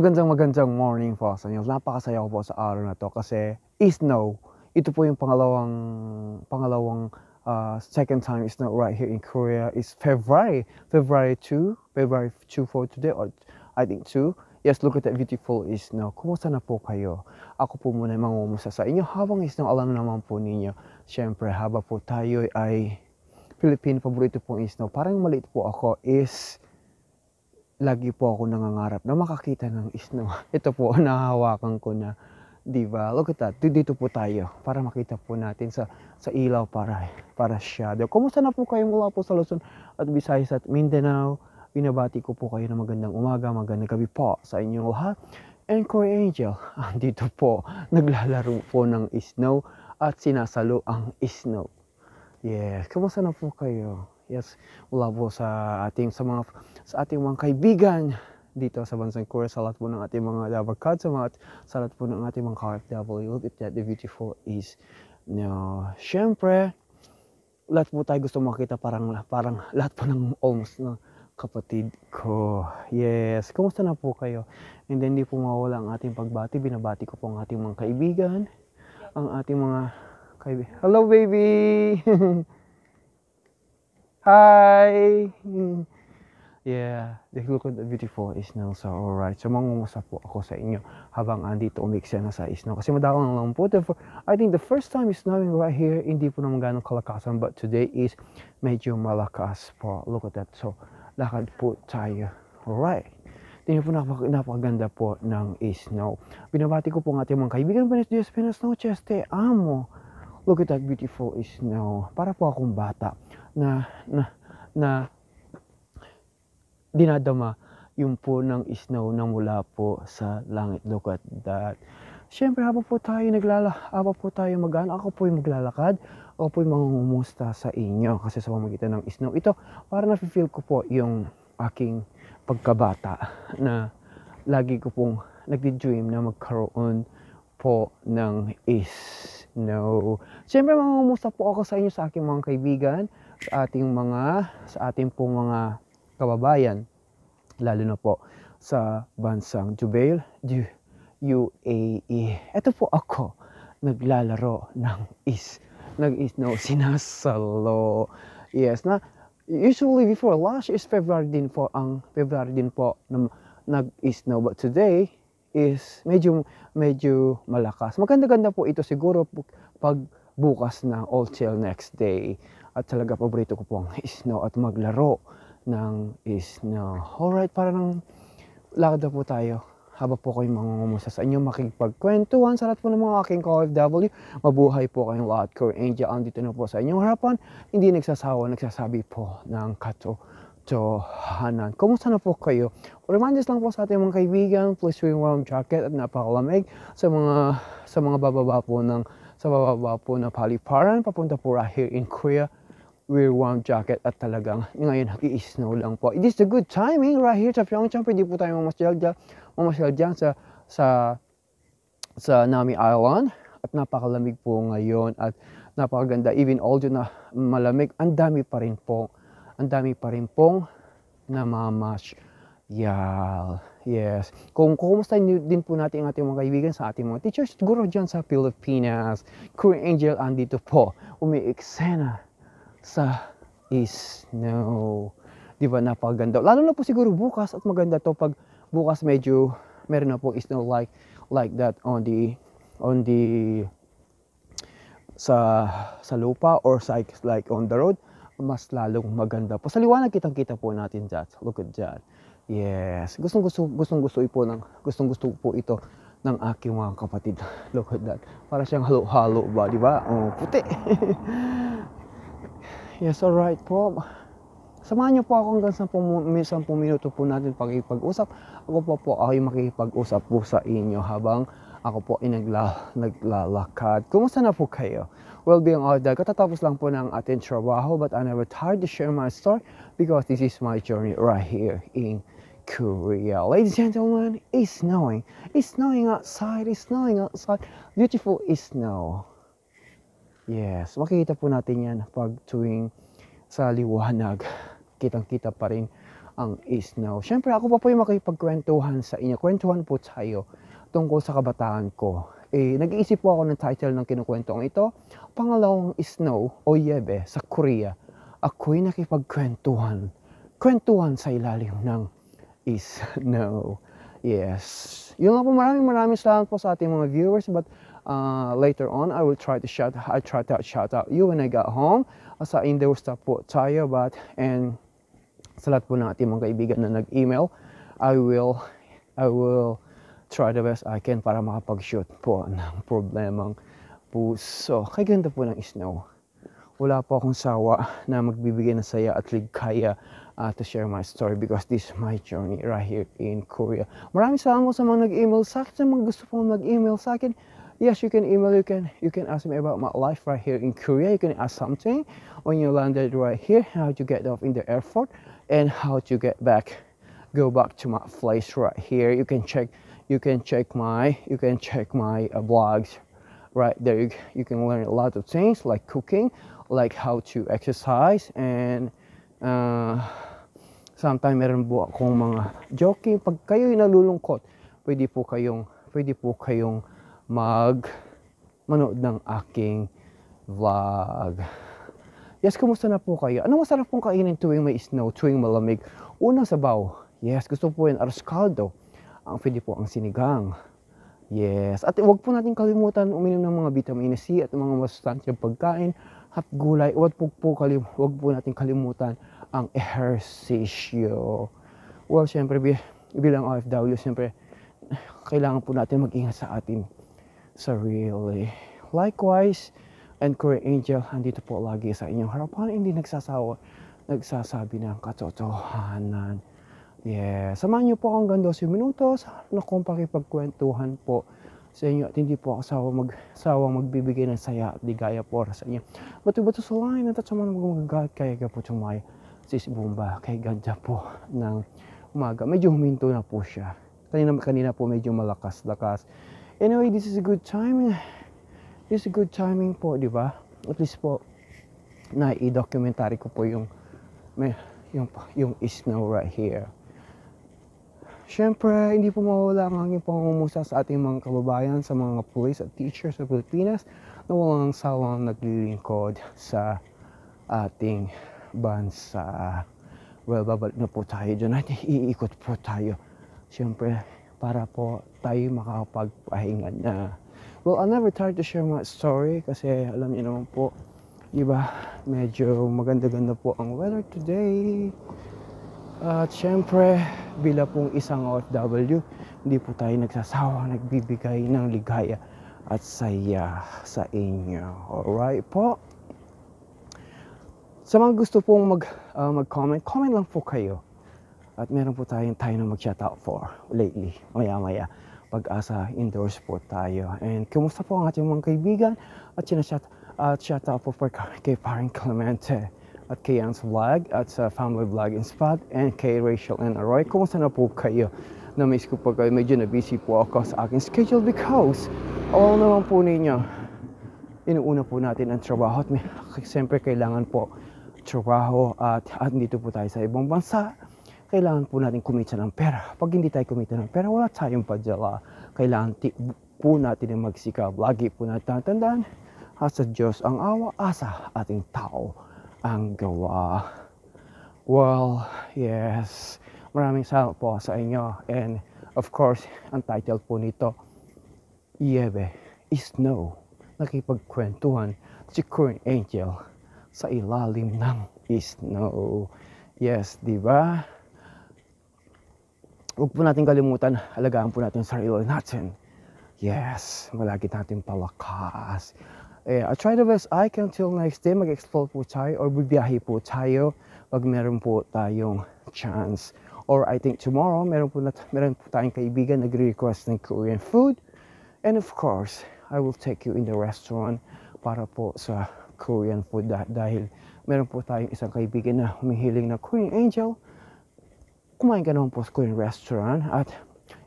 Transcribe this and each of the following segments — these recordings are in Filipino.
Magandang magandang morning po sa inyo. Napakasaya ko po sa araw na to kasi snow. Ito po yung pangalawang pangalawang uh, second time snow right here in Korea is February. February 2, February 2 for today or I think 2. Yes, look at that beautiful snow. Kumusta na po kayo? Ako po muna mangumusta sa inyo habang snow alam naman po ninyo. Siyempre, haba po tayo ay Philippine paborito pong snow. Parang maliit po ako is lagi po ako nangangarap na makakita ng snow. Ito po, nahahawakan ko na, di ba? Look at that. Dito po tayo para makita po natin sa sa ilaw para para shadow. Kumusta na po kayo mula po sa Luzon at Visayas at Mindanao? Binabati ko po kayo ng magandang umaga, magandang gabi po sa inyong lahat. And Korea Angel, dito po, naglalaro po ng snow at sinasalo ang snow. Yes, kumusta na po kayo? Yes, mula po sa ating sa mga sa ating mga kaibigan dito sa bansang Korea, sa lahat po ng ating mga labarkad, sa mga sa lahat po ng ating mga KFW. At that, the beautiful is no, syempre, lahat po tayo gusto makita parang parang lahat po ng almost no, kapatid ko. Yes, kumusta na po kayo? And then, hindi po mawala ang ating pagbati. Binabati ko po ang ating mga kaibigan, ang ating mga kaibigan. Hello, baby! Hi! Yeah, the look at the beautiful snow. So, alright. So, mangumusta po ako sa inyo habang andito umiksa na sa snow. Kasi madalang lang po. Therefore, I think the first time is snowing right here, hindi po naman ganong kalakasan. But today is medyo malakas po. Look at that. So, lakad po tayo. Alright. Tingnan po napak napakaganda po ng snow. Binabati ko po ang ating mga kaibigan. Buenos dias, Pinas Noches, te amo. Look at that beautiful snow. Para po akong bata na, na, na dinadama yung po ng snow na mula po sa langit. Look at that. Siyempre, habang po tayo naglala, habang po tayo magana, ako po yung maglalakad, ako po yung mangungumusta sa inyo kasi sa pamagitan ng snow. Ito, para na-feel ko po yung aking pagkabata na lagi ko pong nagdi-dream na magkaroon po ng snow. Siyempre, mangungumusta po ako sa inyo sa aking mga kaibigan, sa ating mga, sa ating pong mga kababayan, lalo na po sa bansang Jubail, UAE. Ito po ako, naglalaro ng is, nag-snow, sinasalo. Yes, na usually before last is February din po ang February din po na nag-snow but today is medyo medyo malakas. Maganda-ganda po ito siguro pag bukas na all till next day. At talaga paborito ko po ang snow at maglaro ng snow. Alright, para nang lakad po tayo. Haba po kayong mangungumusta sa inyo, makikipagkwentuhan sa lahat po ng mga aking KFW. Mabuhay po kayong lahat. Core Angel, andito na po sa inyong harapan. Hindi nagsasawa, nagsasabi po ng kato Johanan. Kumusta na po kayo? Reminders lang po sa ating mga kaibigan, please wear warm jacket at napakalamig sa mga sa mga bababa po ng sa bababa po na paliparan papunta po right here in Korea wear warm jacket at talagang ngayon nag-i-snow lang po. It is a good timing right here sa Pyeongchang. Pwede po tayo mamasyal dyan, mamasyal dyan sa, sa, sa Nami Island. At napakalamig po ngayon at napakaganda. Even although na malamig, ang dami pa rin po, ang dami pa rin pong namamash. Yal. Yes. Kung kumusta din po natin ang ating mga kaibigan sa ating mga teachers, siguro dyan sa Pilipinas, Korean Angel andito po, umiiksena sa snow. Di ba napakaganda. Lalo na po siguro bukas at maganda to pag bukas medyo meron na po snow like like that on the on the sa sa lupa or sa like on the road mas lalong maganda po. Sa liwanag kitang-kita po natin dyan. Look at that. Yes. Gustong gusto, gustong gusto po ng, gustong gusto po ito ng aking mga kapatid. Look at that. Para siyang halo-halo ba, di ba? Oh, puti. Yes, alright po. Samahan niyo po ako hanggang 10, 10 minuto po natin pag-ipag-usap. Ako po po ay makikipag-usap po sa inyo habang ako po ay nagla, naglalakad. Kumusta na po kayo? Well, being all that, katatapos lang po ng ating trabaho but I never tired to share my story because this is my journey right here in Korea. Ladies and gentlemen, it's snowing. It's snowing outside. It's snowing outside. Beautiful snow. Yes, makikita po natin yan pag tuwing sa liwanag. Kitang-kita pa rin ang snow. Siyempre, ako pa po yung makipagkwentuhan sa inyo. Kwentuhan po tayo tungkol sa kabataan ko. Eh, nag-iisip po ako ng title ng kinukwentong ito. Pangalawang snow o yebe sa Korea. Ako'y nakipagkwentuhan. Kwentuhan sa ilalim ng snow. Yes. Yun lang po, maraming maraming salamat po sa ating mga viewers. But uh, later on, I will try to shout, I try to shout out you when I got home. Sa indoors na po tayo. But, and sa lahat po ng ating mga kaibigan na nag-email, I will, I will try the best I can para makapag-shoot po ng problemang puso. Kay ganda po ng snow. Wala po akong sawa na magbibigay ng saya at ligaya uh, to share my story because this is my journey right here in Korea. Maraming salamat sa mga nag-email sa akin, sa mga gusto pong nag-email sa akin. Yes, you can email, you can you can ask me about my life right here in Korea. You can ask something when you landed right here, how to get off in the airport and how to get back go back to my place right here. You can check you can check my you can check my uh, blogs right there you, you can learn a lot of things like cooking like how to exercise and uh, sometimes meron po akong mga joking pag kayo nalulungkot pwede po kayong pwede po kayong mag manood ng aking vlog Yes, kumusta na po kayo? Ano masarap pong kainin tuwing may snow, tuwing malamig? Unang sabaw. Yes, gusto po yan, arroz caldo ang pwede po ang sinigang. Yes. At huwag po natin kalimutan uminom ng mga vitamin C at mga masustansyang pagkain at gulay. Huwag po, po, kalim, huwag po natin kalimutan ang ehersisyo. Well, syempre, bilang OFW, syempre, kailangan po natin mag-ingat sa atin sarili. Likewise, and Korean Angel, andito po lagi sa inyong harapan, hindi nagsasawa, nagsasabi ng katotohanan. Yeah. Samahan niyo po akong hanggang 12 minutos na kung pakipagkwentuhan po sa inyo at hindi po ako sawa mag, sawang magbibigay ng saya at ligaya po sa inyo. Bato-bato sa langit at sa mga magagat kaya ka po tumay sis Bumba kay ganda po ng umaga. Medyo huminto na po siya. Kanina, kanina po medyo malakas-lakas. Anyway, this is a good time. This is a good timing po, di ba? At least po, na i-documentary ko po yung, may, yung, yung snow right here. Siyempre, hindi po mawala ang aking pangungumusta sa ating mga kababayan, sa mga police at teachers sa Pilipinas na walang sawang naglilingkod sa ating bansa. Well, babalik na po tayo dyan at iikot po tayo. Siyempre, para po tayo makakapagpahinga na. Well, I never try to share my story kasi alam niyo naman po, di ba, medyo maganda-ganda po ang weather today. At syempre, bila pong isang OFW, hindi po tayo nagsasawang nagbibigay ng ligaya at saya sa inyo. Alright po? Sa mga gusto pong mag, uh, mag-comment, comment lang po kayo. At meron po tayong tayo na mag-shoutout for lately, maya-maya. Pag-asa indoors po tayo. And kumusta po ang ating mga kaibigan? At sinashout at shoutout po for kay Paring Clemente at kay Ann's Vlog at sa Family Vlog in Spot and kay Rachel and Aroy. Kumusta na po kayo? Na-miss ko po kayo. Medyo na-busy po ako sa aking schedule because alam naman po ninyo, inuuna po natin ang trabaho at siyempre kailangan po trabaho at, at dito po tayo sa ibang bansa kailangan po natin kumita ng pera. Pag hindi tayo kumita ng pera, wala tayong padala. Kailangan po natin ang magsikap. Lagi po natin tatandaan, sa Diyos ang awa, asa ating tao ang gawa. Well, yes. Maraming salamat po sa inyo. And of course, ang title po nito, Yebe is no. Nakipagkwentuhan si Current Angel sa ilalim ng snow. Yes, di ba? Huwag po natin kalimutan, alagaan po natin sarili natin. Yes, malagi natin palakas. Eh, I try the best I can till next day mag-explore po tayo or bibiyahe po tayo pag meron po tayong chance. Or I think tomorrow meron po, na, meron po tayong kaibigan nagre-request ng Korean food. And of course, I will take you in the restaurant para po sa Korean food dah- dahil meron po tayong isang kaibigan na humihiling na Korean Angel. Kumain ka naman po sa Korean restaurant at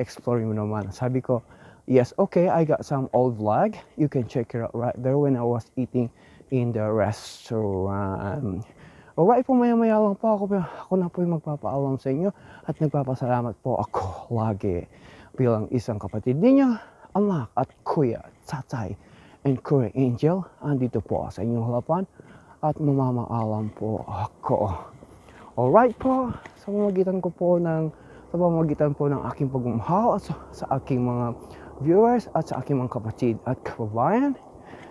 explore mo naman. Sabi ko, yes, okay, I got some old vlog. You can check it out right there when I was eating in the restaurant. Alright po, maya-maya lang po ako, ako na po yung magpapaalam sa inyo at nagpapasalamat po ako lagi bilang isang kapatid ninyo, anak at kuya, tatay, and Kuya Angel. Andito po sa inyong harapan at mamamaalam po ako. Alright po, sa pamamagitan ko po ng sa pamamagitan po ng aking pagmamahal at sa, sa aking mga viewers at sa aking mga kapatid at kababayan.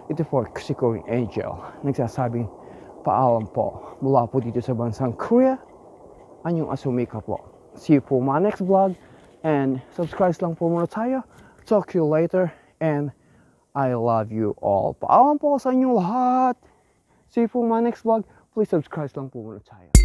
Ito po si Kuya Angel, nagsasabing paalam po mula po dito sa bansang Korea. Anyong asumika po. See you po my next vlog and subscribe lang po muna tayo. Talk to you later and I love you all. Paalam po sa inyong lahat. See you po my next vlog. Please subscribe lang po muna tayo.